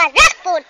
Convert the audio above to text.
Barakpun.